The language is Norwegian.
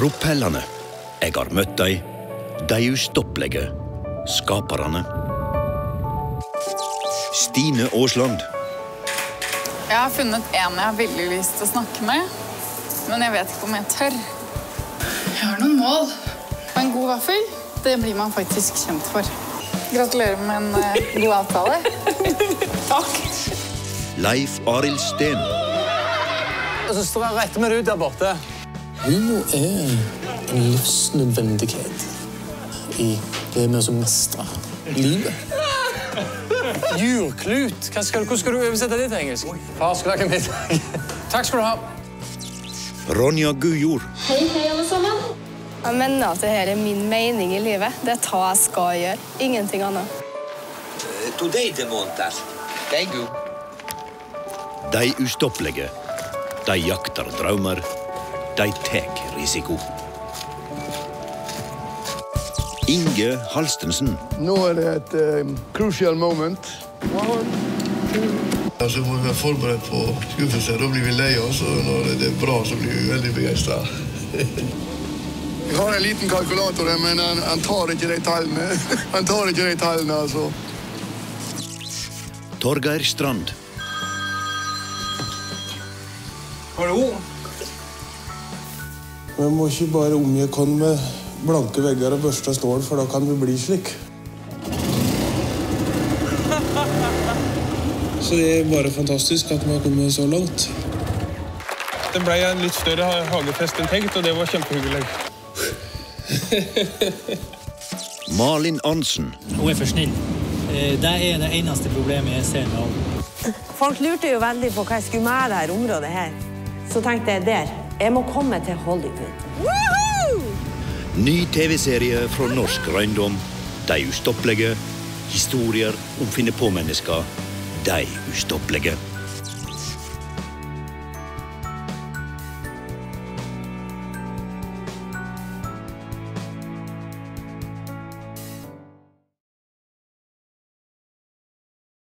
Propellene. Jeg har møtt dem. De ustoppelige. Skaperne. Stine Aasland. Jeg har funnet en jeg har veldig lyst til å snakke med, men jeg vet ikke om jeg tør. Jeg har noen mål. Og en god vaffel, det blir man faktisk kjent for. Gratulerer med en eh, god avtale. Takk. Leif Arild Steen. Og så rett med det ut der borte. Humor er en livsnødvendighet i det med å mestre livet. Jurklut. Hva skal, hvordan skal du oversette det til engelsk? Far skal lage middag. Takk skal du ha. Ronja Gujord. Hei, hei, alle sammen. Jeg mener at dette er min mening i livet. Det er hva jeg skal gjøre. Ingenting annet. Today the monter. Thank you. De ustoppelige. De jakter drømmer. De tar risiko. Inge Halstensen. Nå er det et eh, crucial moment. One, altså, må vi være forberedt på skuffelser. Da blir vi lei oss, og når det er bra, så blir vi veldig begeistra. Jeg har en liten kalkulator, her, men han, han tar ikke de tallene. Han tar ikke de tallene, altså. Torgeir Strand. Hallo. Vi må ikke bare omgi oss med blanke vegger og børsta stål, for da kan vi bli slik. Så det er bare fantastisk at vi har kommet så langt. Det ble en litt større hagefest enn tenkt, og det var kjempehyggelig. Malin Arntzen. Hun er for snill. Eh, Det er det eneste problemet jeg ser med henne. Folk lurte jo veldig på hva jeg skulle med dette området her. Så tenkte jeg der. Jeg må komme til Hollywood. Ny TV-serie fra Norsk Røyndom. De ustoppelige. Historier om finne-på-mennesker. De ustoppelige.